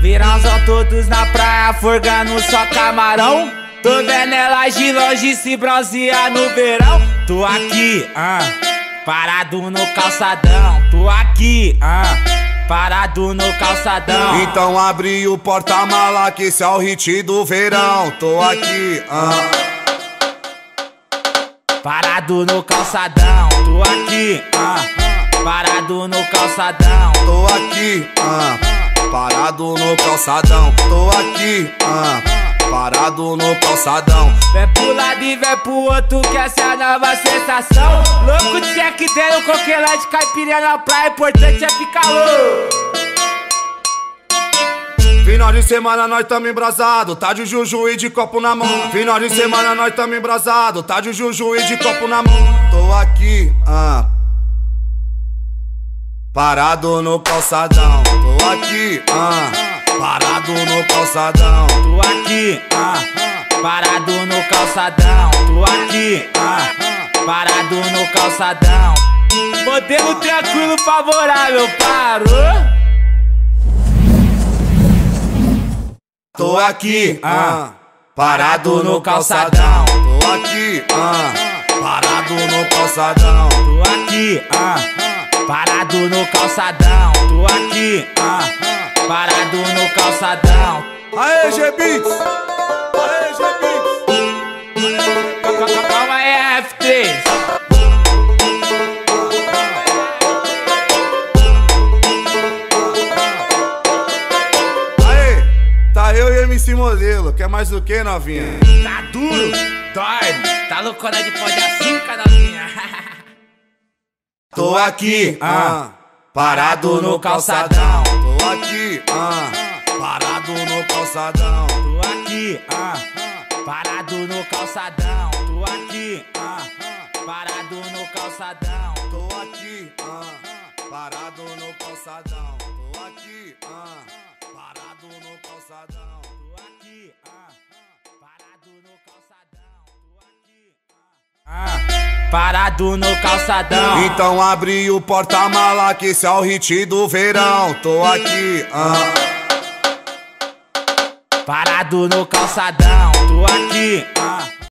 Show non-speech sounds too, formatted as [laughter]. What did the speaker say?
Verãozão todos na praia, forgando só camarão. Tô vendo elas de longe se bronzear no verão. Tô aqui, ah, parado no calçadão. Tô aqui, ah, parado no calçadão. Então abre o porta-mala que esse é o hit do verão. Tô aqui, ah. Parado no calçadão, tô aqui, ah, parado no calçadão. Tô aqui, ah. Parado no calçadão. Tô aqui, ah. Parado no calçadão. Vem pro lado e vem pro outro, que essa é a nova sensação. Louco que ter um coquelete caipirinha na praia, importante é ficar louco. Final de semana nós tamo embrasado, tá de juju e de copo na mão. Final de semana nós tamo embrasado, tá de juju e de copo na mão. Tô aqui, ah. Parado no calçadão, tô aqui, ah. Parado no calçadão, Tô aqui, ah, parado no calçadão. Tô aqui, ah, parado no calçadão. Modelo tranquilo, favorável, parou? Tô aqui, ah. Parado no calçadão, tô aqui, ah. Parado no calçadão, Tô aqui, ah, parado no calçadão. Tô aqui, ah, parado no calçadão. Aê, G-Beats! Aê, G-Beats! Eu e MC Modelo, quer mais o que, novinha? Tá duro? Dorme. Tá loucona de pode assim, canovinha? [laughs] Tô aqui, ah, parado no calçadão. Tô aqui, ah, parado no calçadão. Tô aqui, ah, parado no calçadão. Tô aqui, ah, parado no calçadão. Tô aqui, ah, parado no calçadão. Tô aqui, ah, parado no calçadão. Então abre o porta-mala que esse é o hit do verão. Tô aqui, ah, Parado no calçadão. Tô aqui,